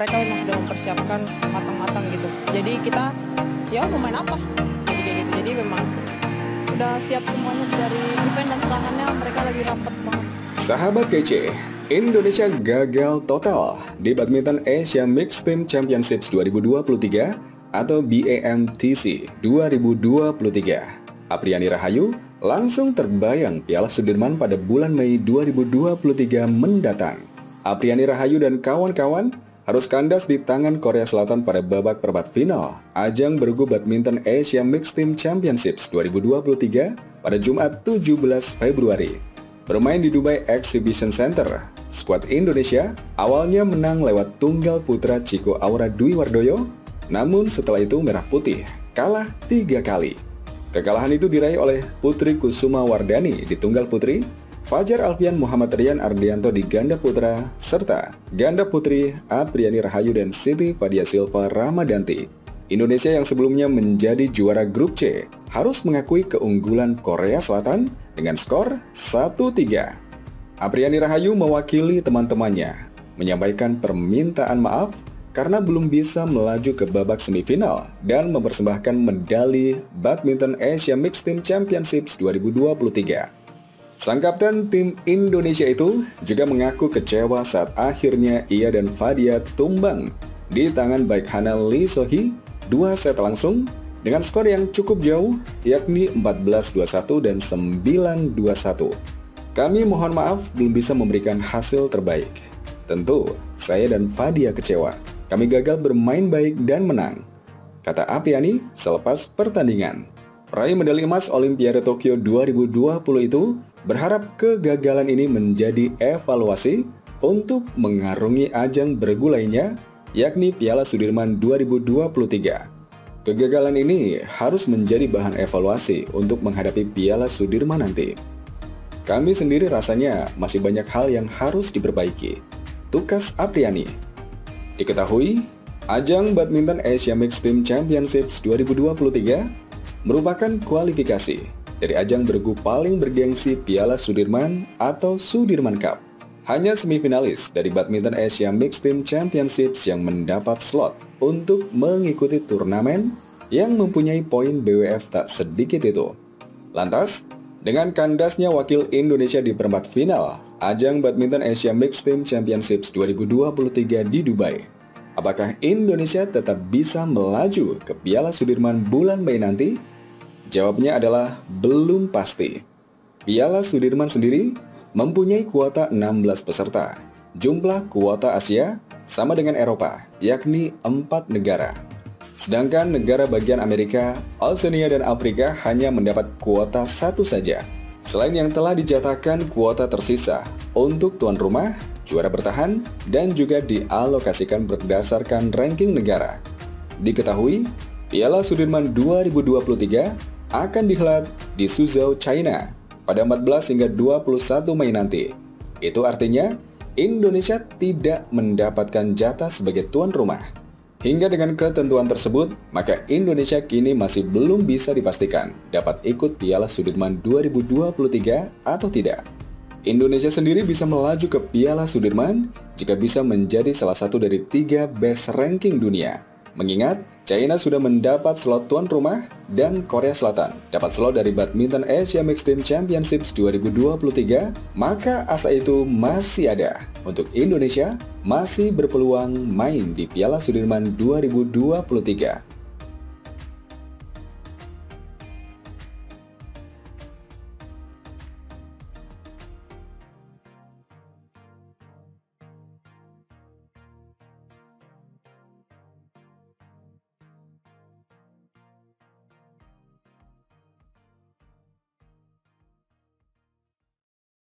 mereka memang sudah mempersiapkan matang-matang gitu. Jadi kita ya mau main apa? Jadi kayak gitu. Jadi memang udah siap semuanya dari defense dan serangannya mereka lagi rapet banget. Sahabat kece, Indonesia gagal total di Badminton Asia Mixed Team Championships 2023 atau BAMTC 2023. Apriani Rahayu langsung terbayang Piala Sudirman pada bulan Mei 2023 mendatang. Apriani Rahayu dan kawan-kawan harus kandas di tangan Korea Selatan pada babak perempat final ajang bergu badminton Asia Mixed Team Championships 2023 pada Jumat 17 Februari. Bermain di Dubai Exhibition Center, skuad Indonesia awalnya menang lewat tunggal putra Ciko Aura Dwi Wardoyo, namun setelah itu merah putih, kalah tiga kali. Kekalahan itu diraih oleh Putri Kusuma Wardani di tunggal putri, Fajar Alfian Muhammad Rian Ardianto di ganda putra, serta ganda putri Apriani Rahayu dan Siti Fadia Silva Ramadanti. Indonesia yang sebelumnya menjadi juara grup C harus mengakui keunggulan Korea Selatan dengan skor 1-3. Apriani Rahayu mewakili teman-temannya menyampaikan permintaan maaf karena belum bisa melaju ke babak semifinal dan mempersembahkan medali Badminton Asia Mixed Team Championships 2023. Sang kapten tim Indonesia itu juga mengaku kecewa saat akhirnya ia dan Fadia tumbang di tangan baik Hana Lee Sohee dua set langsung dengan skor yang cukup jauh yakni 14-21 dan 9-21. Kami mohon maaf belum bisa memberikan hasil terbaik. Tentu, saya dan Fadia kecewa. Kami gagal bermain baik dan menang. Kata Apiani selepas pertandingan. Peraih medali emas Olimpiade Tokyo 2020 itu berharap kegagalan ini menjadi evaluasi untuk mengarungi ajang bergu lainnya, yakni Piala Sudirman 2023. Kegagalan ini harus menjadi bahan evaluasi untuk menghadapi Piala Sudirman nanti. Kami sendiri rasanya masih banyak hal yang harus diperbaiki. Tukas Apriani Diketahui, ajang badminton Asia Mixed Team Championships 2023 merupakan kualifikasi dari ajang bergu paling bergengsi Piala Sudirman atau Sudirman Cup. Hanya semifinalis dari Badminton Asia Mixed Team Championships yang mendapat slot untuk mengikuti turnamen yang mempunyai poin BWF tak sedikit itu. Lantas, dengan kandasnya wakil Indonesia di perempat final ajang Badminton Asia Mixed Team Championships 2023 di Dubai. Apakah Indonesia tetap bisa melaju ke Piala Sudirman bulan Mei nanti? Jawabnya adalah belum pasti. Piala Sudirman sendiri mempunyai kuota 16 peserta. Jumlah kuota Asia sama dengan Eropa, yakni 4 negara. Sedangkan negara bagian Amerika, Oceania, dan Afrika hanya mendapat kuota satu saja. Selain yang telah dijatakan kuota tersisa untuk tuan rumah, juara bertahan, dan juga dialokasikan berdasarkan ranking negara. Diketahui, Piala Sudirman 2023 akan dihelat di Suzhou, China pada 14 hingga 21 Mei nanti. Itu artinya Indonesia tidak mendapatkan jatah sebagai tuan rumah. Hingga dengan ketentuan tersebut, maka Indonesia kini masih belum bisa dipastikan dapat ikut Piala Sudirman 2023 atau tidak. Indonesia sendiri bisa melaju ke Piala Sudirman jika bisa menjadi salah satu dari tiga best ranking dunia. Mengingat China sudah mendapat slot tuan rumah dan Korea Selatan dapat slot dari Badminton Asia Mixed Team Championships 2023, maka asa itu masih ada untuk Indonesia masih berpeluang main di Piala Sudirman 2023.